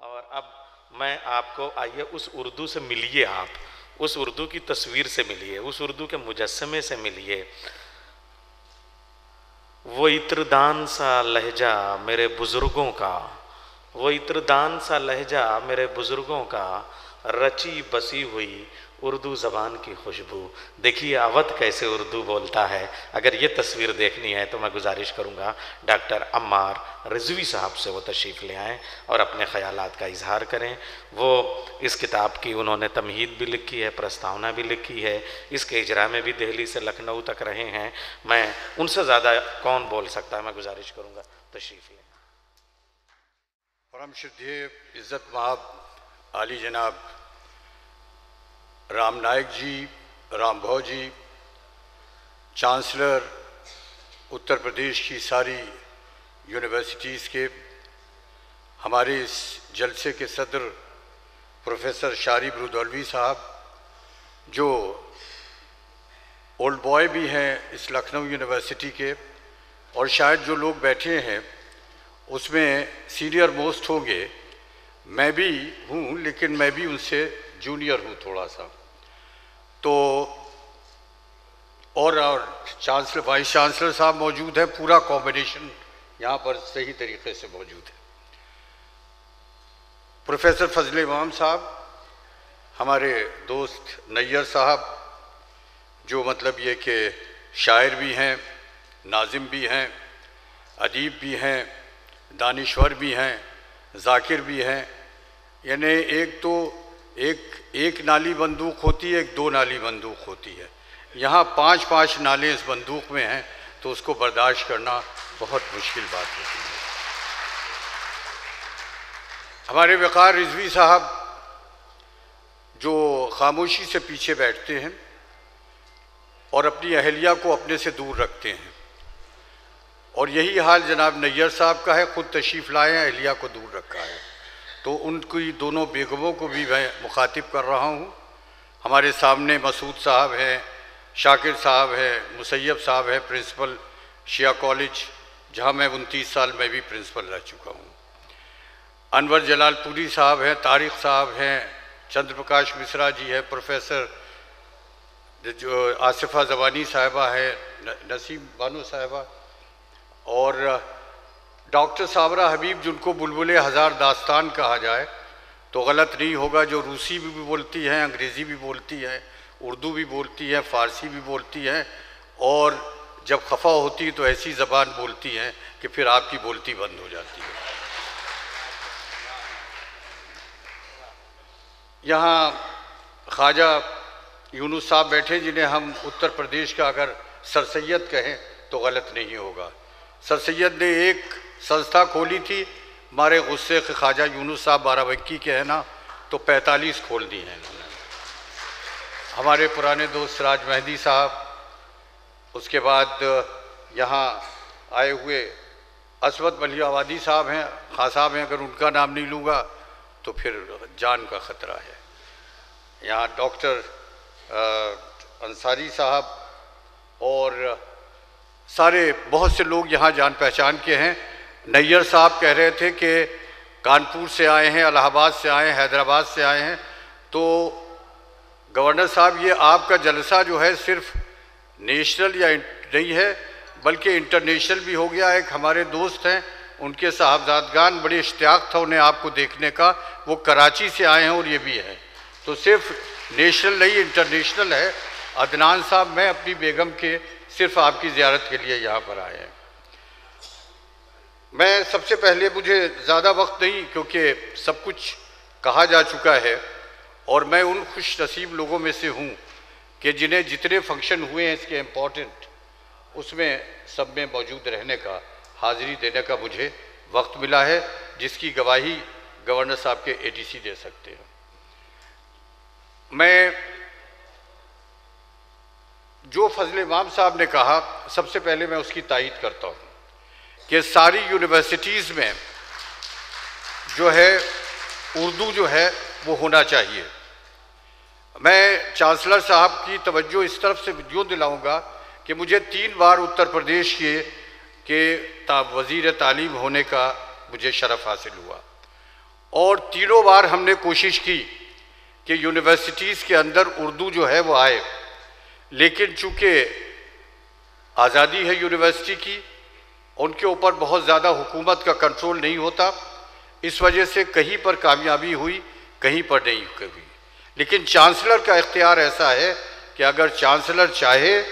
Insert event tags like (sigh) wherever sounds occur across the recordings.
اور اب میں آپ کو، آئیے اس اردو سے ملیے آپ، اس اردو کی تصویر سے ملیے، اس اردو کے مجسمے سے ملیے۔ وہ اتردان سا لہجہ میرے بزرگوں کا، وہ اتردان سا لہجہ میرے بزرگوں کا، رچی بسی ہوئی اردو زبان کی خوشبو۔ دیکھیے اودھ کیسے اردو بولتا ہے۔ اگر یہ تصویر دیکھنی ہے تو میں گزارش کروں گا، ڈاکٹر عمار رضوی صاحب سے وہ تشریف لے آئیں اور اپنے خیالات کا اظہار کریں۔ وہ اس کتاب کی انہوں نے تمہید بھی لکھی ہے پرستاونا بھی لکھی ہے۔ اس کے اجرا میں بھی دہلی سے لکھنؤ تک رہے ہیں۔ میں ان سے زیادہ کون بول سکتا ہے؟ میں گزارش کروں گا۔ تشریف لیں پرم شدھے عزت ماب عالی جناب رام نائک جی رام بھو جی چانسلر، اتر پردیش کی ساری یونیورسٹیز کے ہمارے اس جلسے کے صدر پروفیسر شاری برودولوی صاحب، جو اولڈ بوائے بھی ہیں اس لکھنؤ یونیورسٹی کے، اور شاید جو لوگ بیٹھے ہیں، اس میں سینئر موسٹ ہوں گے۔ میں بھی ہوں، لیکن میں بھی ان سے جونیئر ہوں تھوڑا سا۔ تو اور اور چانسلر، وائس چانسلر صاحب موجود ہیں، پورا کمبینیشن یہاں پر صحیح طریقے سے موجود ہے پروفیسر فضل امام صاحب، ہمارے دوست نیئر صاحب، جو مطلب یہ کہ شاعر بھی ہیں، ناظم بھی ہیں، ادیب بھی ہیں، دانشور بھی ہیں، ذاکر بھی ہیں یعنی ایک تو ایک ایک نالی بندوق ہوتی ہے، ایک دو نالی بندوق ہوتی ہے۔ یہاں پانچ پانچ نالے اس بندوق میں ہیں، تو اس کو برداشت کرنا بہت مشکل بات ہوتی ہے۔ ہمارے وقار رضوی صاحب جو خاموشی سے پیچھے بیٹھتے ہیں اور اپنی اہلیہ کو اپنے سے دور رکھتے ہیں۔ اور یہی حال جناب نیئر صاحب کا ہے، خود تشریف لائے ہیں، اہلیہ کو دور رکھا ہے۔ تو ان کی دونوں بیگموں کو بھی میں مخاطب کر رہا ہوں۔ ہمارے سامنے مسعود صاحب ہیں، شاکر صاحب ہیں، مسیب صاحب ہیں، پرنسپل، شیعہ کالج، جہاں میں انتیس سال میں بھی پرنسپل رہ چکا ہوں۔ انور جلال پوری صاحب ہیں، طارق صاحب ہیں، چندر پرکاش مصرا جی ہے پروفیسر جو آصفہ زبانی صاحبہ ہے نسیم بانو صاحبہ اور ڈاکٹر صابرہ حبیب جن کو بلبل ہزار داستان کہا جائے، تو غلط نہیں ہوگا جو روسی بھی بولتی ہیں، انگریزی بھی بولتی ہیں، اردو بھی بولتی ہیں، فارسی بھی بولتی ہیں، اور جب خفا ہوتی ہے تو ایسی زبان بولتی ہیں کہ پھر آپ کی بولتی بند ہو جاتی ہے۔ یہاں خواجہ یونس صاحب بیٹھے، جنہیں ہم اتر پردیش کا اگر سر سید کہیں تو غلط نہیں ہوگا۔ سر سید نے ایک سنستھا کھولی تھی۔ ہمارے غصے کے خواجہ یونس صاحب بارہ بکی کے ہیں نا، تو پینتالیس کھول دی ہیں۔ انہوں نے ہمارے پرانے دوست سراج مہدی صاحب، اس کے بعد یہاں آئے ہوئے اسود ملیہ آبادی صاحب ہیں، خاں صاحب ہیں، اگر ان کا نام نہیں لوں گا تو پھر جان کا خطرہ ہے۔ یہاں ڈاکٹر انصاری صاحب اور سارے بہت سے لوگ یہاں جان پہچان کے ہیں۔ نیئر صاحب کہہ رہے تھے کہ کانپور سے آئے ہیں، الہ آباد سے آئے ہیں، حیدرآباد سے آئے ہیں۔ تو گورنر صاحب، یہ آپ کا جلسہ جو ہے صرف نیشنل یا نہیں ہے، بلکہ انٹرنیشنل بھی ہو گیا۔ ایک ہمارے دوست ہیں، ان کے صاحبزادگان بڑے اشتیاق تھا انہیں آپ کو دیکھنے کا۔ وہ کراچی سے آئے ہیں اور یہ بھی ہے۔ تو صرف نیشنل نہیں، انٹرنیشنل ہے۔ عدنان صاحب، میں اپنی بیگم کے صرف آپ کی زیارت کے لیے یہاں پر آئے ہیں۔ میں سب سے پہلے مجھے زیادہ وقت نہیں کیونکہ سب کچھ کہا جا چکا ہے اور میں ان خوش نصیب لوگوں میں سے ہوں کہ جنہیں جتنے فنکشن ہوئے ہیں اس کے امپورٹنٹ، اس میں سب میں موجود رہنے کا، حاضری دینے کا مجھے وقت ملا ہے، جس کی گواہی گورنر صاحب کے اے ڈی سی دے سکتے ہیں۔ میں جو فضل امام صاحب نے کہا، سب سے پہلے میں اس کی تائید کرتا ہوں۔ کہ ساری یونیورسٹیز میں جو ہے اردو جو ہے وہ ہونا چاہیے۔ میں چانسلر صاحب کی توجہ اس طرف سے یوں دلاؤں گا کہ مجھے تین بار اتر پردیش کے وزیر تعلیم ہونے کا مجھے شرف حاصل ہوا۔ اور تینوں بار ہم نے کوشش کی کہ یونیورسٹیز کے اندر اردو جو ہے وہ آئے۔ لیکن چونکہ آزادی ہے یونیورسٹی کی ان کے اوپر بہت زیادہ حکومت کا کنٹرول نہیں ہوتا، اس وجہ سے کہیں پر کامیابی ہوئی، کہیں پر نہیں ہوئی۔ لیکن چانسلر کا اختیار ایسا ہے کہ اگر چانسلر چاہے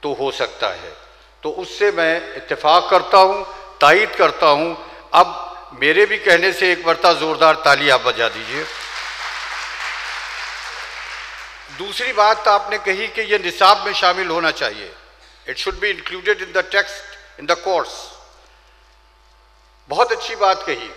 تو ہو سکتا ہے۔ تو اس سے میں اتفاق کرتا ہوں، تائید کرتا ہوں۔ اب میرے بھی کہنے سے ایک مرتبہ زوردار تالی آپ بجا دیجیے۔ دوسری بات آپ نے کہی کہ یہ نصاب میں شامل ہونا چاہیے۔ It should be included in the text in the course بہت اچھی بات کہی،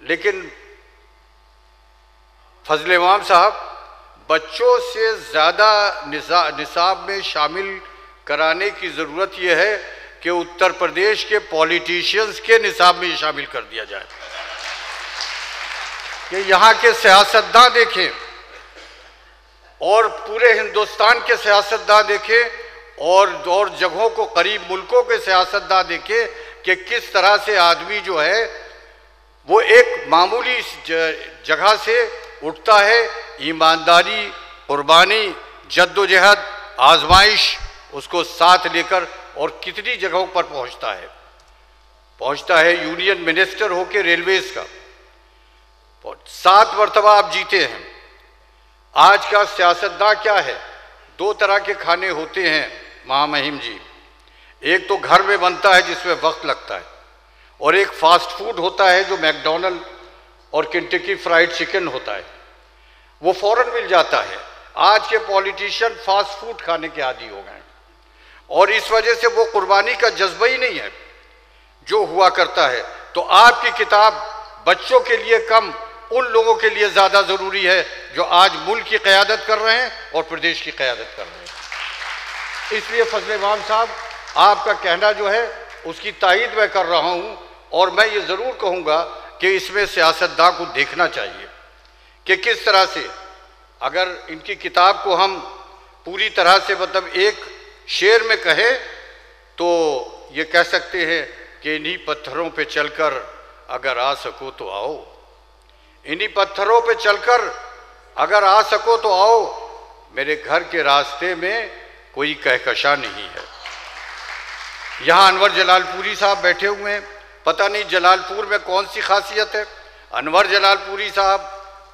لیکن فضل امام صاحب، بچوں سے زیادہ نصاب میں شامل کرانے کی ضرورت یہ ہے کہ اتر پردیش کے پولیٹیشینز کے نصاب میں شامل کر دیا جائے۔ کہ یہاں کے سیاستداں دیکھیں اور پورے ہندوستان کے سیاستداں دیکھیں اور اور جگہوں کو قریب ملکوں کے سیاستداں دیکھیں کہ کس طرح سے آدمی جو ہے وہ ایک معمولی جگہ سے اٹھتا ہے، ایمانداری، قربانی جد و جہد آزمائش، اس کو ساتھ لے کر اور کتنی جگہوں پر پہنچتا ہے۔ پہنچتا ہے یونین منسٹر ہو کے ریلویز کا۔ سات مرتبہ آپ جیتے ہیں۔ آج کا سیاستداں کیا ہے؟ دو طرح کے کھانے ہوتے ہیں۔ مہا مہم جی۔ ایک تو گھر میں بنتا ہے جس میں وقت لگتا ہے، اور ایک فاسٹ فوڈ ہوتا ہے جو میکڈونل اور کنٹکی فرائیڈ چکن ہوتا ہے۔ وہ فوراً مل جاتا ہے۔ آج کے پولیٹیشین فاسٹ فوڈ کھانے کے عادی ہو گئے ہیں۔ اور اس وجہ سے وہ قربانی کا جذبہ ہی نہیں ہے۔ جو ہوا کرتا ہے۔ تو آپ کی کتاب بچوں کے لیے کم، ان لوگوں کے لیے زیادہ ضروری ہے جو آج ملک کی قیادت کر رہے ہیں اور پردیش کی قیادت کر رہے ہیں۔ اس لیے فضل امام صاحب، آپ کا کہنا جو ہے، اس کی تائید میں کر رہا ہوں اور میں یہ ضرور کہوں گا کہ اس میں سیاستداں کو دیکھنا چاہیے کہ کس طرح سے اگر ان کی کتاب کو ہم پوری طرح سے مطلب ایک شعر میں کہیں تو یہ کہہ سکتے ہیں کہ انہی پتھروں پہ چل کر اگر آ سکو تو آؤ۔ انہی پتھروں پہ چل کر اگر آ سکو تو آؤ۔ میرے گھر کے راستے میں کوئی کہکشا نہیں ہے۔ یہاں انور جلال پوری صاحب بیٹھے ہوئے ہیں۔ پتہ نہیں جلال پور میں کون سی خاصیت ہے۔ انور جلال پوری صاحب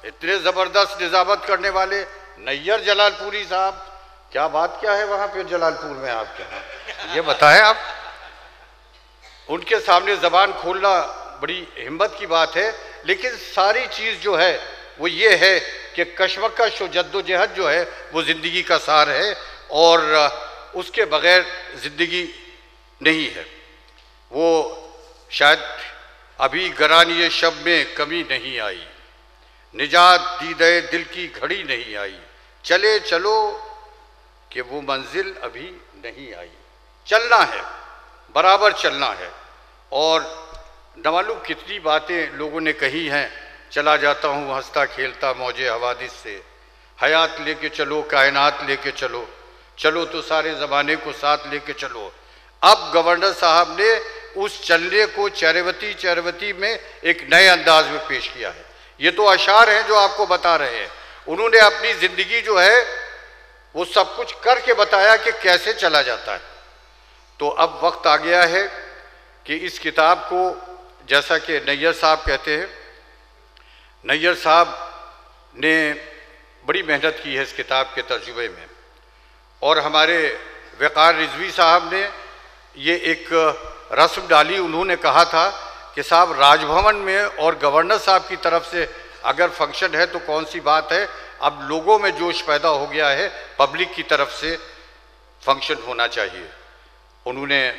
اتنے زبردست نظامت کرنے والے۔ نیر جلال پوری صاحب، کیا بات کیا ہے وہاں پہ جلال پور میں آپ کے ہاں؟ یہ بتائیں آپ۔ ان کے سامنے زبان کھولنا بڑی ہمت کی بات ہے، لیکن ساری چیز جو ہے وہ یہ ہے کہ کشمکش و جد و جہد جو ہے وہ زندگی کا سار ہے۔ اور اس کے بغیر زندگی نہیں ہے۔ وہ شاید ابھی گرانی شب میں کمی نہیں آئی۔ نجات دیدے دل کی گھڑی نہیں آئی۔ چلے چلو کہ وہ منزل ابھی نہیں آئی۔ چلنا ہے، برابر چلنا ہے۔ اور نوالو کتنی باتیں لوگوں نے کہی ہیں۔ چلا جاتا ہوں، ہنستا کھیلتا موج حوادث سے۔ حیات لے کے چلو، کائنات لے کے چلو۔ چلو تو سارے زمانے کو ساتھ لے کے چلو۔ اب گورنر صاحب نے اس چلنے کو چیروتی چیروتی میں ایک نئے انداز میں پیش کیا ہے۔ یہ تو اشعار ہیں جو آپ کو بتا رہے ہیں۔ انہوں نے اپنی زندگی جو ہے، وہ سب کچھ کر کے بتایا کہ کیسے چلا جاتا ہے۔ تو اب وقت آ گیا ہے کہ اس کتاب کو، جیسا کہ نیر صاحب کہتے ہیں، نیر صاحب نے بڑی محنت کی ہے اس کتاب کے ترجمے میں۔ اور ہمارے وقار رضوی صاحب نے یہ ایک رسم ڈالی، انہوں نے کہا تھا کہ صاحب راج بھون میں اور گورنر صاحب کی طرف سے اگر فنکشن ہے تو کون سی بات ہے؟ اب لوگوں میں جوش پیدا ہو گیا ہے، پبلک کی طرف سے فنکشن ہونا چاہیے۔ انہوں نے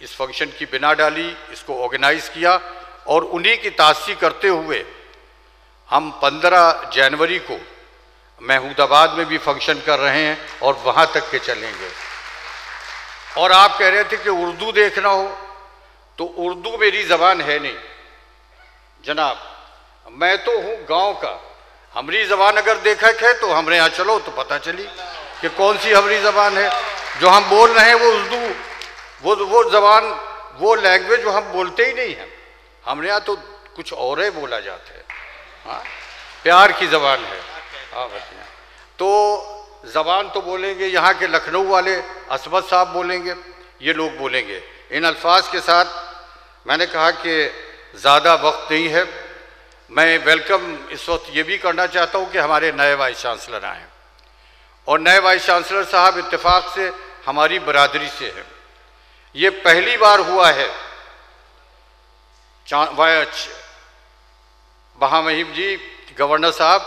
اس فنکشن کی بنا ڈالی، اس کو آرگنائز کیا اور انہی کی تاثی کرتے ہوئے ہم پندرہ جنوری کو محمود آباد میں بھی فنکشن کر رہے ہیں اور وہاں تک کے چلیں گے۔ اور آپ کہہ رہے تھے کہ اردو دیکھنا ہو، تو اردو میری زبان ہے نہیں۔ جناب، میں تو ہوں گاؤں کا۔ ہمری زبان اگر دیکھا ہے، تو ہمارے یہاں چلو تو پتہ چلی کہ کون سی ہمری زبان ہے۔ جو ہم بول رہے ہیں وہ اردو، وہ وہ زبان، وہ لینگویج جو ہم بولتے ہی نہیں ہیں۔ ہمارے یہاں تو کچھ اور ہی بولا جاتا ہے۔ ہاں؟ پیار کی زبان ہے۔ ہاں، تو زبان تو بولیں گے یہاں کے لکھنؤ والے اسمت صاحب بولیں گے، یہ لوگ بولیں گے۔ ان الفاظ کے ساتھ میں نے کہا کہ زیادہ وقت نہیں ہے۔ میں ویلکم اس وقت یہ بھی کرنا چاہتا ہوں کہ ہمارے نئے وائس چانسلر آئیں۔ اور نئے وائس چانسلر صاحب اتفاق سے ہماری برادری سے ہیں۔ یہ پہلی بار ہوا ہے۔ مہیم جی گورنر صاحب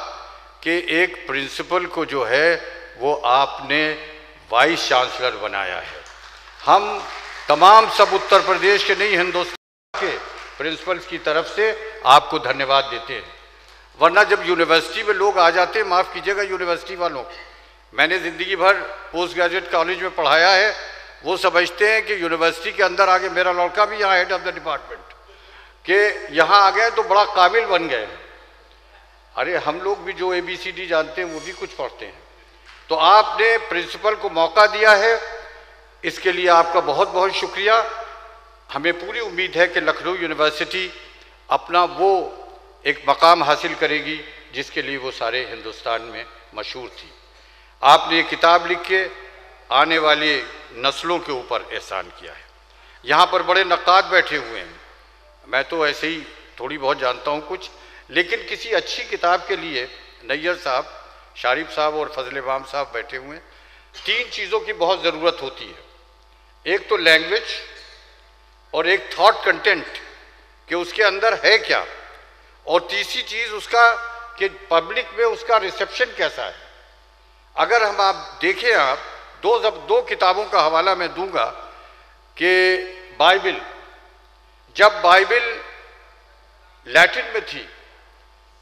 کہ ایک پرنسپل کو جو ہے وہ آپ نے وائس چانسلر بنایا ہے۔ ہم تمام سب اتر پردیش کے نہیں، ہندوستان کے پرنسپلز کی طرف سے آپ کو دھنیہ واد دیتے ہیں۔ ورنہ جب یونیورسٹی میں لوگ آ جاتے ہیں معاف کیجیے گا یونیورسٹی والوں، میں نے زندگی بھر پوسٹ گریجویٹ کالج میں پڑھایا ہے۔ وہ سمجھتے ہیں کہ یونیورسٹی کے اندر آگے میرا لڑکا بھی یہاں ہیڈ آف دا ڈپارٹمنٹ کہ یہاں آ گئے تو بڑا قابل بن گئے۔ ارے ہم لوگ بھی جو اے بی سی ڈی جانتے ہیں وہ بھی کچھ پڑھتے ہیں۔ تو آپ نے پرنسپل کو موقع دیا ہے۔ اس کے لیے آپ کا بہت بہت شکریہ۔ ہمیں پوری امید ہے کہ لکھنؤ یونیورسٹی اپنا وہ ایک مقام حاصل کرے گی جس کے لیے وہ سارے ہندوستان میں مشہور تھی۔ آپ نے یہ کتاب لکھ کے آنے والی نسلوں کے اوپر احسان کیا ہے۔ یہاں پر بڑے نقاد بیٹھے ہوئے ہیں۔ میں تو ایسے ہی تھوڑی بہت جانتا ہوں کچھ۔ لیکن کسی اچھی کتاب کے لیے نیئر صاحب شارف صاحب اور فضل بام صاحب بیٹھے ہوئے ہیں، تین چیزوں کی بہت ضرورت ہوتی ہے۔ ایک تو لینگویج اور ایک تھاٹ کنٹینٹ کہ اس کے اندر ہے کیا۔ اور تیسری چیز اس کا کہ پبلک میں اس کا ریسپشن کیسا ہے۔ اگر ہم آپ دیکھیں آپ، دو دو کتابوں کا حوالہ میں دوں گا کہ بائبل جب بائبل لیٹن میں تھی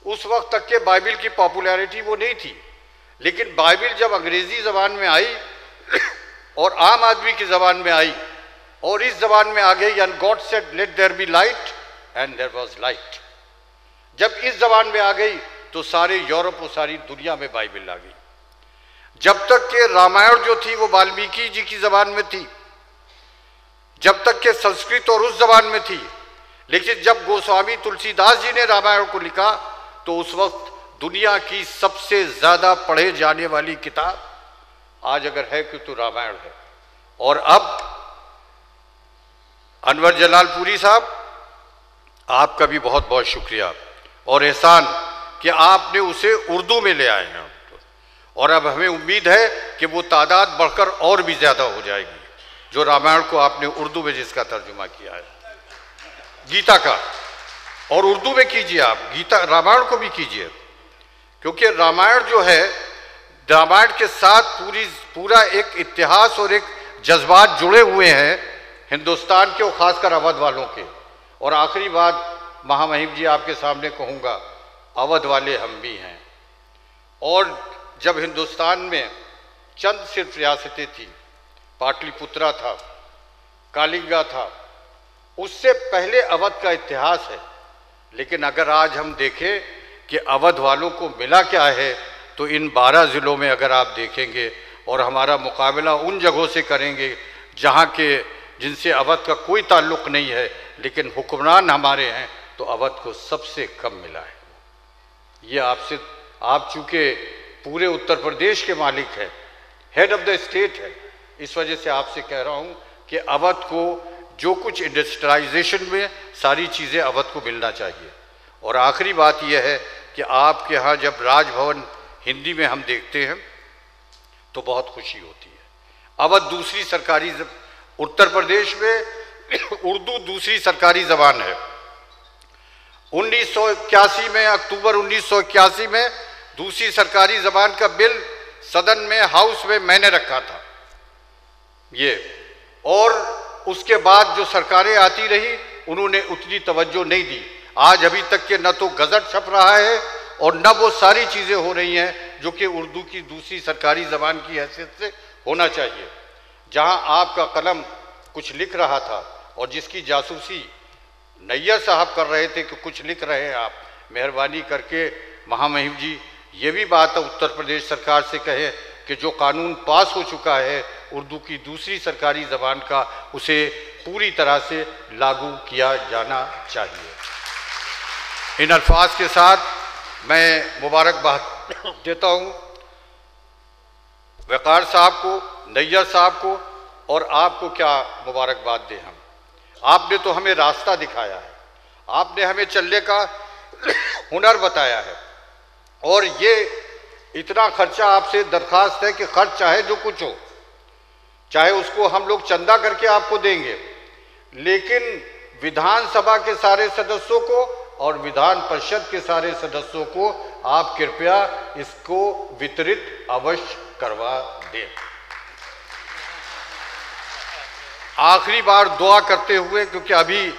اس وقت تک کہ بائبل کی پاپولیرٹی وہ نہیں تھی۔ لیکن بائبل جب انگریزی زبان میں آئی اور عام آدمی کی زبان میں آئی اور اس زبان میں آ گئی God set let there be light and there was light جب اس زبان میں آ گئی تو سارے یورپ اور ساری دنیا میں بائبل آ گئی۔ جب تک کہ رامائن جو تھی وہ والمیکی جی کی زبان میں تھی۔ جب تک کہ سنسکرت اور اس زبان میں تھی۔ لیکن جب گوسوامی تلسی داس جی نے رامائن کو لکھا تو اس وقت دنیا کی سب سے زیادہ پڑھے جانے والی کتاب آج اگر ہے کہ تو رامائن ہے۔ اور اب انور جلال پوری صاحب، آپ کا بھی بہت بہت شکریہ۔ اور احسان کہ آپ نے اسے اردو میں لے آئے ہیں۔ اور اب ہمیں امید ہے کہ وہ تعداد بڑھ کر اور بھی زیادہ ہو جائے گی۔ جو رامائن کو آپ نے اردو میں جس کا ترجمہ کیا ہے۔ گیتا کا۔ اور اردو میں کیجیے آپ، گیتا، رامائن کو بھی کیجیے۔ کیونکہ رامائن جو ہے، رامائن کے ساتھ پوری، پورا ایک اتہاس اور ایک جذبات جڑے ہوئے ہیں ہندوستان کے اور خاص کر اودھ والوں کے۔ اور آخری بات مہا مہیم جی آپ کے سامنے کہوں گا، اودھ والے ہم بھی ہیں۔ اور جب ہندوستان میں چند صرف ریاستیں تھیں پاٹلی پترا تھا، کالنگا تھا، اس سے پہلے اودھ کا اتہاس ہے۔ لیکن اگر آج ہم دیکھیں کہ اودھ والوں کو ملا کیا ہے، تو ان بارہ ضلعوں میں اگر آپ دیکھیں گے اور ہمارا مقابلہ ان جگہوں سے کریں گے جہاں کے جن سے اودھ کا کوئی تعلق نہیں ہے، لیکن حکمران ہمارے ہیں، تو اودھ کو سب سے کم ملا ہے۔ یہ آپ سے، آپ چونکہ پورے اتر پردیش کے مالک ہے ہیڈ آف دا اسٹیٹ ہے، اس وجہ سے آپ سے کہہ رہا ہوں کہ اودھ کو جو کچھ انڈسٹرائزیشن میں ساری چیزیں اودھ کو ملنا چاہیے۔ اور آخری بات یہ ہے کہ آپ کے ہاں جب راج بھون ہندی میں ہم دیکھتے ہیں، تو بہت خوشی ہوتی ہے۔ اودھ دوسری سرکاری اتر پردیش میں (coughs) اردو دوسری سرکاری زبان ہے۔ انیس سو اکیاسی میں، اکتوبر انیس سو اکیاسی میں دوسری سرکاری زبان کا بل صدن میں، ہاؤس میں میں نے رکھا تھا۔ یہ۔ اور اس کے بعد جو سرکاریں آتی رہی، انہوں نے اتنی توجہ نہیں دی۔ آج ابھی تک کہ نہ تو گزٹ چھپ رہا ہے اور نہ وہ ساری چیزیں ہو رہی ہیں جو کہ اردو کی دوسری سرکاری زبان کی حیثیت سے ہونا چاہیے۔ جہاں آپ کا قلم کچھ لکھ رہا تھا اور جس کی جاسوسی نیہ صاحب کر رہے تھے کہ کچھ لکھ رہے ہیں آپ، مہربانی کر کے مہا جی یہ بھی بات اتر پردیش سرکار سے کہے کہ جو قانون پاس ہو چکا ہے اردو کی دوسری سرکاری زبان کا اسے پوری طرح سے لاگو کیا جانا چاہیے۔ ان الفاظ کے ساتھ میں مبارکباد دیتا ہوں۔ وقار صاحب کو، نیّر صاحب کو اور آپ کو کیا مبارکباد دیں ہم۔ آپ نے تو ہمیں راستہ دکھایا ہے۔ آپ نے ہمیں چلنے کا ہنر بتایا ہے۔ اور یہ اتنا خرچہ آپ سے درخواست ہے کہ خرچ چاہے جو کچھ ہو۔ چاہے اس کو ہم لوگ چندہ کر کے آپ کو دیں گے، لیکن ودھان سبھا کے سارے سدسوں کو اور ودھان پرشد کے سارے سدسوں کو آپ کرپیا اس کو وترت اوش کروا دیں۔ آخری بار دعا کرتے ہوئے، کیونکہ ابھی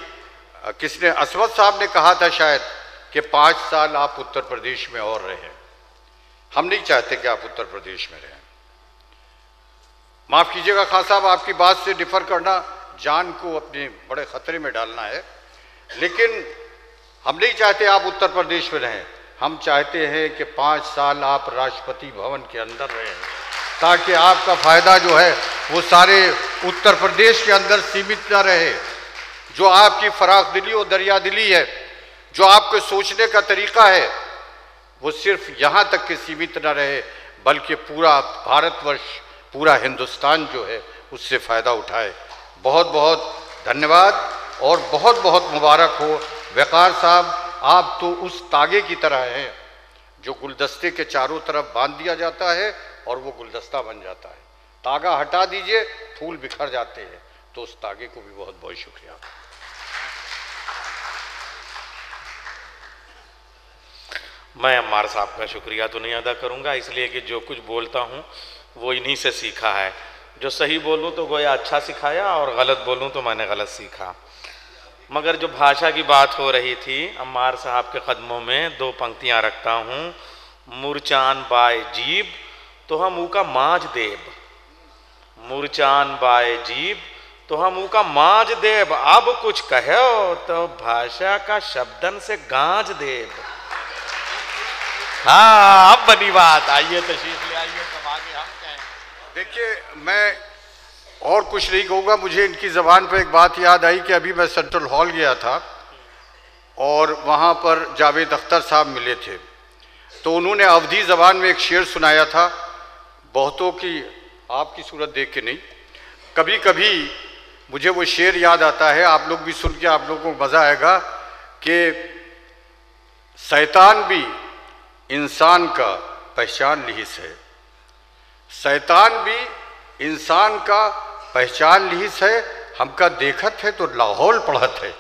کس نے، اسود صاحب نے کہا تھا شاید کہ پانچ سال آپ اتر پردیش میں اور رہیں ہم نہیں چاہتے کہ آپ اتر پردیش میں رہیں۔ معاف کیجیے گا خان صاحب، آپ کی بات سے ڈفر کرنا، جان کو اپنے بڑے خطرے میں ڈالنا ہے۔ لیکن ہم نہیں چاہتے آپ اتر پردیش میں رہیں۔ ہم چاہتے ہیں کہ پانچ سال آپ راشٹرپتی بھون کے اندر رہیں۔ تاکہ آپ کا فائدہ جو ہے، وہ سارے اتر پردیش کے اندر سیمت نہ رہے۔ جو آپ کی فراخ دلی اور دریا دلی ہے، جو آپ کے سوچنے کا طریقہ ہے، وہ صرف یہاں تک کہ سیمت نہ رہے، بلکہ پورا بھارت ورش پورا ہندوستان جو ہے اس سے فائدہ اٹھائے۔ بہت بہت دھنیواد اور بہت بہت مبارک ہو۔ وقار صاحب، آپ تو اس تاگے کی طرح ہیں جو گلدستے کے چاروں طرف باندھ دیا جاتا ہے اور وہ گلدستہ بن جاتا ہے۔ تاگا ہٹا دیجیے، پھول بکھر جاتے ہیں۔ تو اس تاگے کو بھی بہت بہت شکریہ۔ میں عمار صاحب کا شکریہ تو نہیں ادا کروں گا، اس لیے کہ جو کچھ بولتا ہوں وہ انہی سے سیکھا ہے۔ جو صحیح بولوں تو گویا اچھا سکھایا اور غلط بولوں تو میں نے غلط سیکھا۔ مگر جو بھاشا کی بات ہو رہی تھی عمار صاحب کے قدموں میں دو پنکتیاں رکھتا ہوں۔ مورچان بائے جیب تو ہم او کا ماج دیب۔ مورچان بائے جیب تو ہم او کا ماج دیب۔ اب کچھ کہو تو بھاشا کا شبدن سے گانج دیب۔ ہاں اب بنی بات۔ آئیے تشریف لے، آئیے تب آگے ہم کہیں دیکھیے، میں اور کچھ نہیں کہوں گا، مجھے ان کی زبان پہ ایک بات یاد آئی کہ ابھی میں سینٹرل ہال گیا تھا اور وہاں پر جاوید اختر صاحب ملے تھے۔ تو انہوں نے اودھی زبان میں ایک شعر سنایا تھا، بہتوں کی آپ کی صورت دیکھ کے نہیں۔ کبھی کبھی مجھے وہ شعر یاد آتا ہے، آپ لوگ بھی سن کے آپ لوگوں کو مزہ آئے گا کہ سیطان بھی انسان کا پہچان لہس ہے۔ سیطان بھی انسان کا پہچان لیس ہے، ہم کا دیکھت ہے تو لاہور پڑھت ہے۔